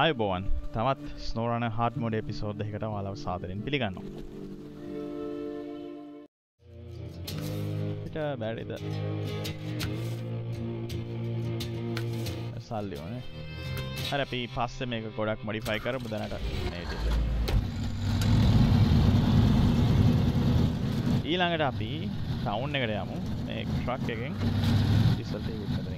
අයිබෝවන්. තමත් ස්නෝරණ හට මොඩ එපිසෝඩ් එකට වාලාව සාදරෙන් පිළිගන්න පිට බැඩිද සල්ලි ඕන. හර අපි පස්ස මේක ගොඩක් මොඩිෆයි කර බුදනට ඊළඟට අපි ටවුන් එකට යමු. මේ ට්‍රක් එකෙන්. ටිසල්ට විතරින්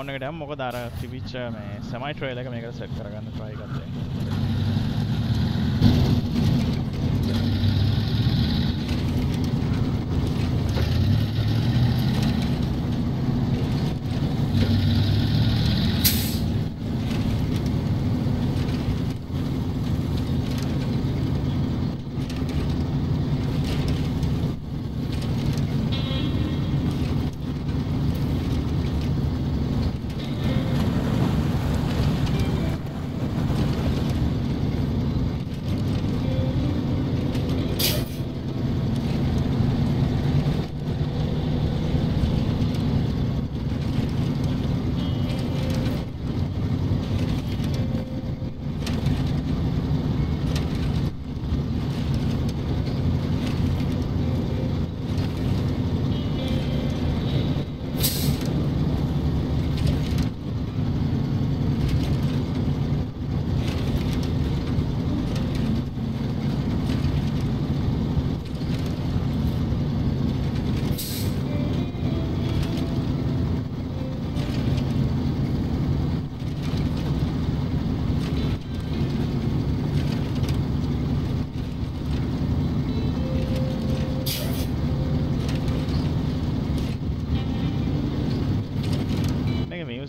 සවන එකට මොක දර තිබිච්ච මේ සමයි ට්‍රේල එක මේක සෙට් කරගන්න ට්‍රයි කරතේ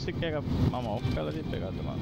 sikkerä mamo, kala sitten kaatama.